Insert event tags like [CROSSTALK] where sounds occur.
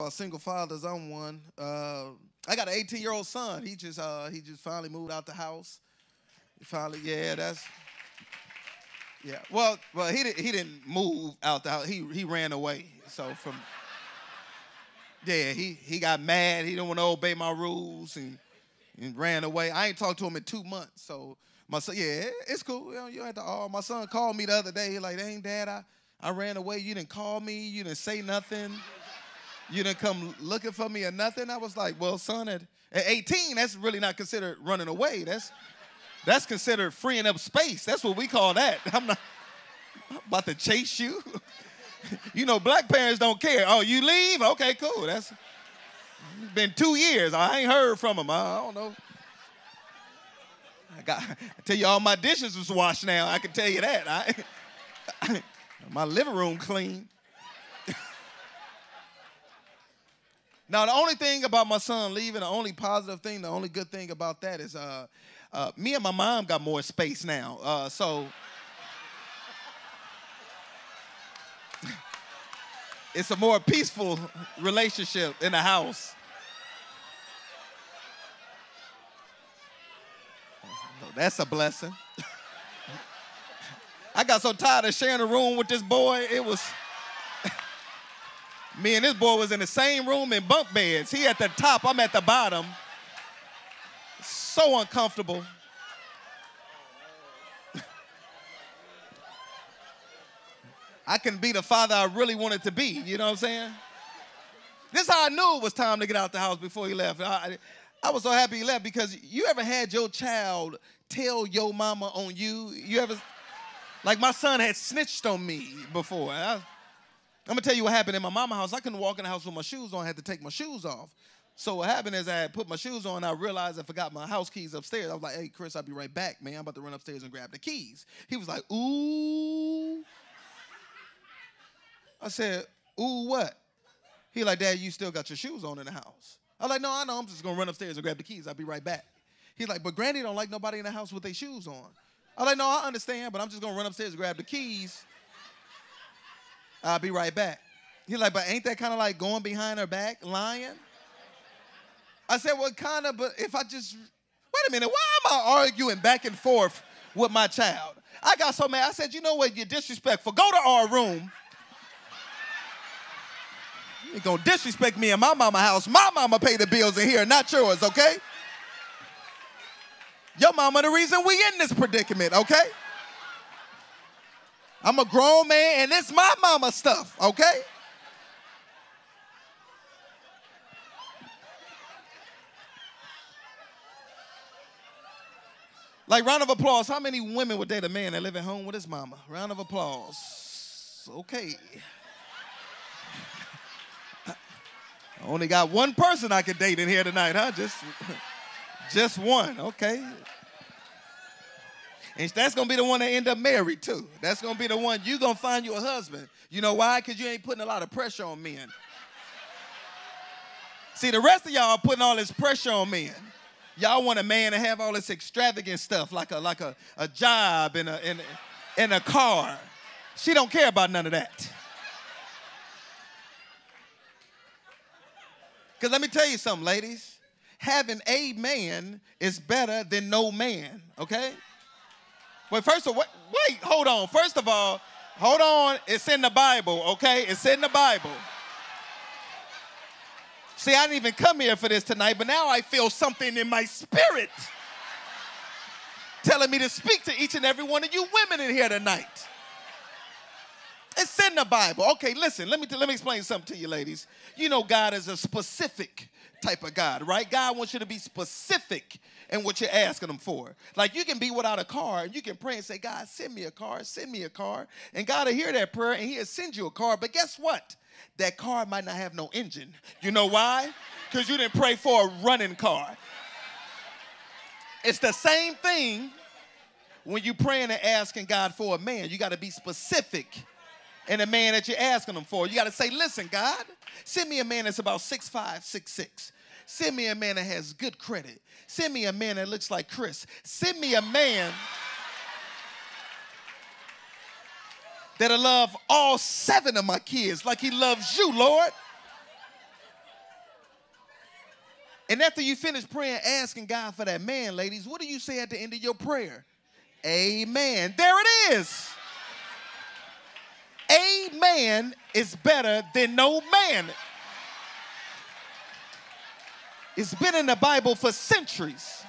Uh, single fathers, I'm one. Uh, I got an 18 year old son. He just uh, he just finally moved out the house. He finally, yeah, that's yeah. Well, well, he didn't he didn't move out the house. He he ran away. So from yeah, he he got mad. He didn't want to obey my rules and and ran away. I ain't talked to him in two months. So my son, yeah, it's cool. You, know, have to. Oh, my son called me the other day. He like, dang, dad, I I ran away. You didn't call me. You didn't say nothing. You didn't come looking for me or nothing. I was like, well, son, at, at 18, that's really not considered running away. That's that's considered freeing up space. That's what we call that. [LAUGHS] I'm not I'm about to chase you. [LAUGHS] you know, black parents don't care. Oh, you leave? Okay, cool. That's been two years. I ain't heard from him. I don't know. I got I tell you all my dishes was washed now. I can tell you that. I, [LAUGHS] my living room clean. Now, the only thing about my son leaving, the only positive thing, the only good thing about that is uh, uh, me and my mom got more space now. Uh, so [LAUGHS] it's a more peaceful relationship in the house. That's a blessing. [LAUGHS] I got so tired of sharing a room with this boy, it was. Me and this boy was in the same room in bunk beds. He at the top, I'm at the bottom. So uncomfortable. [LAUGHS] I can be the father I really wanted to be, you know what I'm saying? This is how I knew it was time to get out the house before he left. I, I was so happy he left because you ever had your child tell your mama on you? You ever, like my son had snitched on me before. I, I'm gonna tell you what happened in my mama house. I couldn't walk in the house with my shoes on. I had to take my shoes off. So what happened is I had put my shoes on. I realized I forgot my house keys upstairs. I was like, "Hey, Chris, I'll be right back, man. I'm about to run upstairs and grab the keys." He was like, "Ooh." I said, "Ooh, what?" He like, "Dad, you still got your shoes on in the house." I was like, "No, I know. I'm just gonna run upstairs and grab the keys. I'll be right back." He's like, "But Granny don't like nobody in the house with their shoes on." I was like, "No, I understand, but I'm just gonna run upstairs and grab the keys." I'll be right back. He's like, but ain't that kind of like going behind her back, lying? I said, well, kind of, but if I just, wait a minute, why am I arguing back and forth with my child? I got so mad. I said, you know what, you're disrespectful. Go to our room. You gonna disrespect me in my mama house. My mama pay the bills in here, not yours, okay? Your mama the reason we in this predicament, okay? I'm a grown man and it's my mama stuff, okay? Like, round of applause. How many women would date a man that live at home with his mama? Round of applause. Okay. [LAUGHS] I only got one person I could date in here tonight, huh? Just, [LAUGHS] just one. Okay. And that's gonna be the one that end up married too. That's gonna be the one you gonna find you a husband. You know why? Because you ain't putting a lot of pressure on men. See, the rest of y'all are putting all this pressure on men. Y'all want a man to have all this extravagant stuff, like a like a, a job and a, and, and a car. She don't care about none of that. Because let me tell you something, ladies. Having a man is better than no man, okay? Wait, first of all, wait, hold on. First of all, hold on. It's in the Bible, okay? It's in the Bible. See, I didn't even come here for this tonight, but now I feel something in my spirit telling me to speak to each and every one of you women in here tonight. It's in the Bible. Okay, listen, let me, let me explain something to you, ladies. You know, God is a specific type of God, right? God wants you to be specific in what you're asking Him for. Like you can be without a car and you can pray and say, God, send me a car, send me a car. And God will hear that prayer and He'll send you a car. But guess what? That car might not have no engine. You know why? Because you didn't pray for a running car. It's the same thing when you're praying and asking God for a man. You got to be specific and a man that you're asking him for. You got to say, listen, God, send me a man that's about six five, six six. Send me a man that has good credit. Send me a man that looks like Chris. Send me a man that'll love all seven of my kids like he loves you, Lord. And after you finish praying, asking God for that man, ladies, what do you say at the end of your prayer? Amen. There it is. Amen is better than no man. It's been in the Bible for centuries.